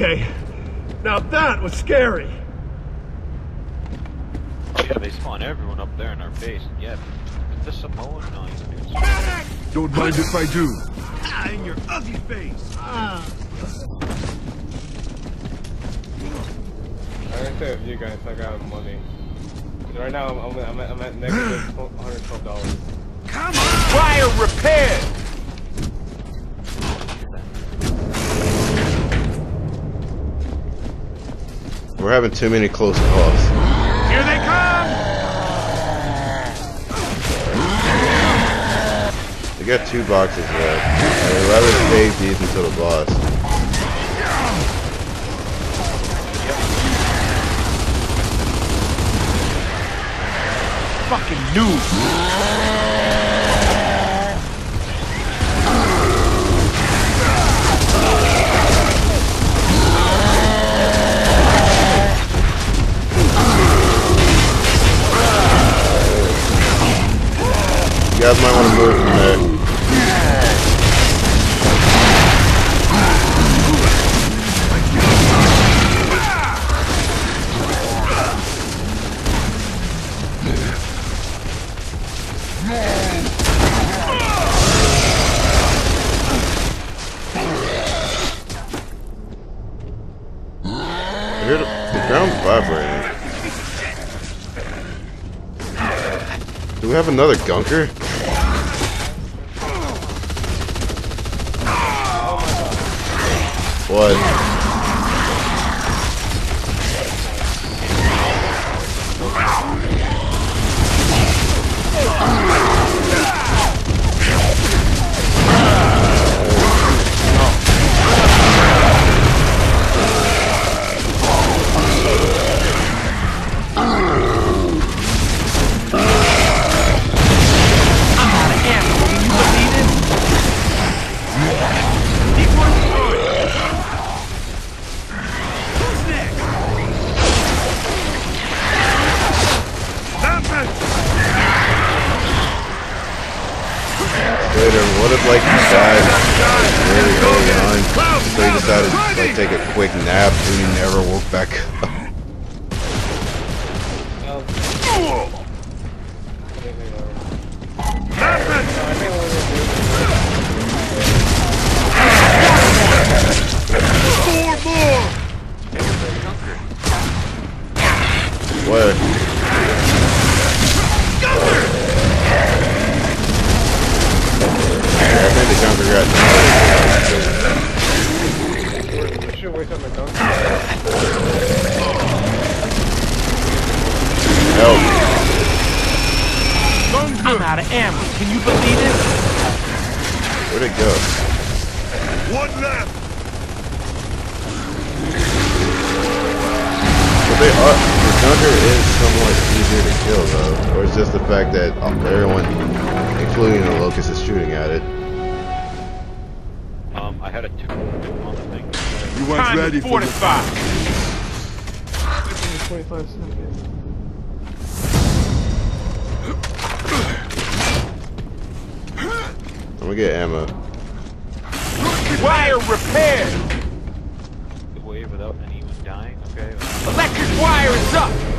Okay. Now that was scary. Oh yeah, they spawn everyone up there in our base. Yeah, the Samoan? No, he's doing Don't mind if I do. Ah, in your ugly face. Ah. I right there with you guys. I got money. Right now, I'm, I'm, I'm, at, I'm at negative $112. Come on! Fire repair! We're having too many close calls. Here they come! They got two boxes left. I'd rather save these until the boss. Fucking noob! Guys might want to move from there. The, vibrating. Do we have another gunker? What? Later, what if like you died really early on, so you decided to like take a quick nap and you never woke back up? Four should wait on the gun. help. I'm out of ammo. Can you believe it? Where'd it go? One left! But they are, the gunker is somewhat easier to kill though, or it's just the fact that everyone, including the locust, is shooting at it. Um, I had a two on the thing. You weren't Time ready to for the fortify! 25 seconds. I'm gonna get ammo. Wire repair! The wave without anyone dying. Okay. Electric wire is up!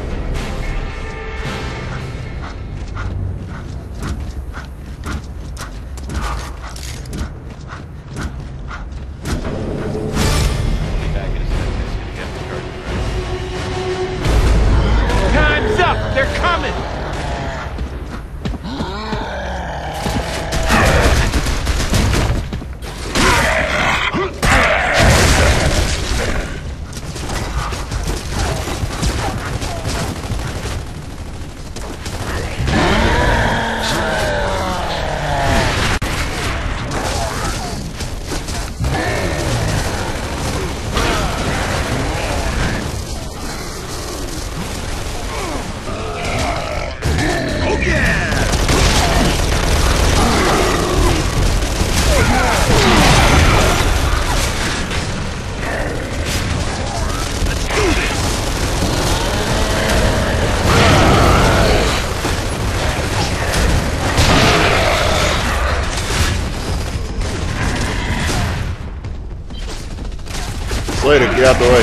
Slater, get out the way.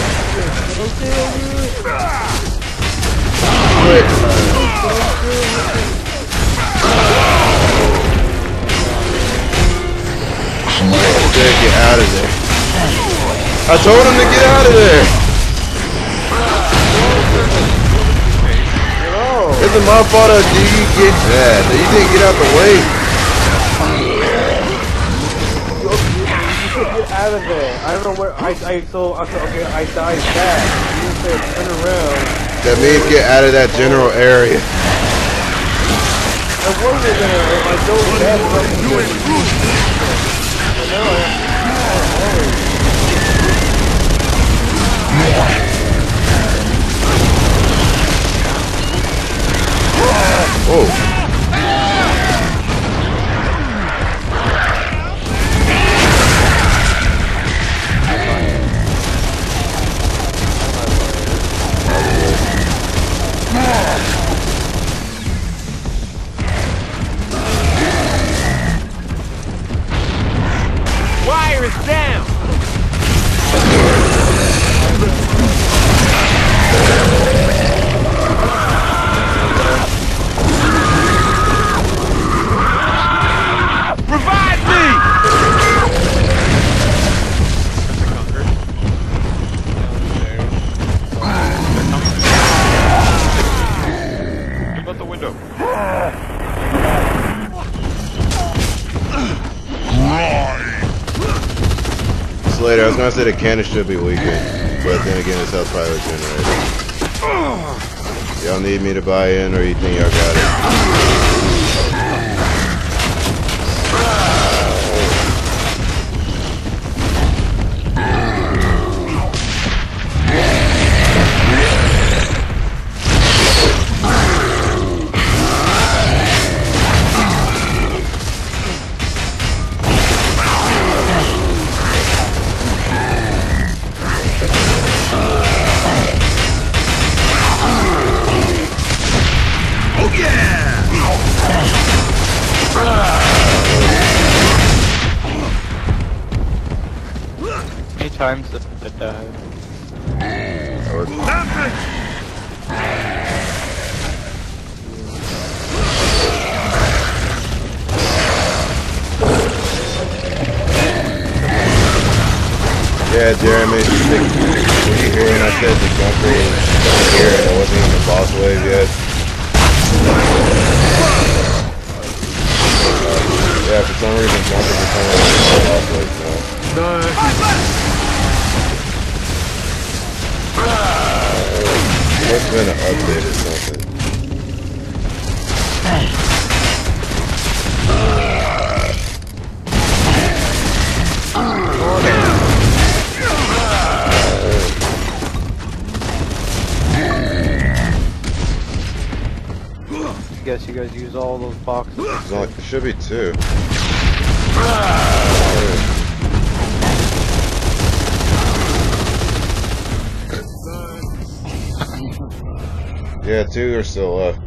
Quick. Dude, get out of there. I told him to get out of there. It's my fault that you get that. You didn't get out the way. Out of there. I don't know where I I so I said okay I died back. You said turn around. That means get out of that general area. I wasn't there. I don't have something. I know. I, Oh. Slater, I was gonna say the cannon should be weakened, but then again, it's probably regenerated. Y'all need me to buy in, or you think y'all got it? Many times that I died. Uh, yeah, Jeremy, when you hear when I said the gunker was here and it wasn't even the boss wave yet? Yeah, for some reason gunker became the boss wave now. Must been an update or something. I guess you guys use all those boxes. There should be two. Yeah, two are still left.